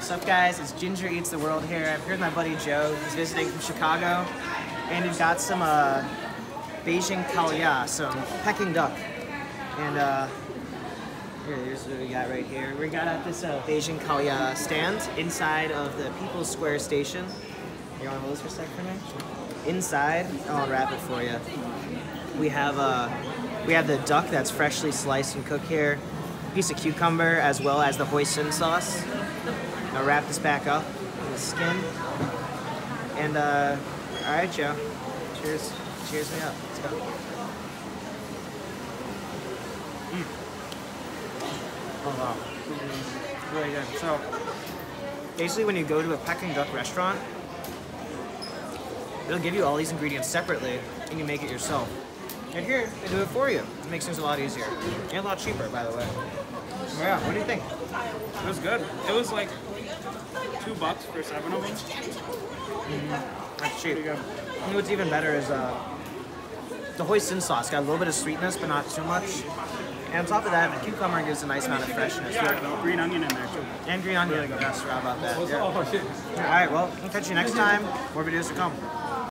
What's up, guys? It's Ginger Eats the World here. I'm here with my buddy Joe. He's visiting from Chicago, and we've got some uh, Beijing Kaoya, some Peking duck, and uh, here, here's what we got right here. We got at this uh, Beijing Kaoya stand inside of the People's Square station. You want to hold this for a sec for me? Inside, I'll unwrap it for you. We have uh, we have the duck that's freshly sliced and cooked here, piece of cucumber, as well as the hoisin sauce. I'll wrap this back up with the skin. And uh, all right, Joe. Cheers. Cheers me up. Let's go. Mm. Oh wow. Really good. So basically, when you go to a Peking duck restaurant, they'll give you all these ingredients separately, and you make it yourself. And here, they do it for you. It makes things a lot easier. And a lot cheaper, by the way. Yeah, what do you think? It was good. It was like two bucks for seven of them. That's cheap. And what's even better is uh, the hoisin sauce. Got a little bit of sweetness, but not too much. And on top of that, the cucumber gives a nice amount of freshness. Yeah, green onion in there too. And green onion. Yes, forgot about that. Yeah. Oh. All right, well, we'll catch you next time. More videos to come.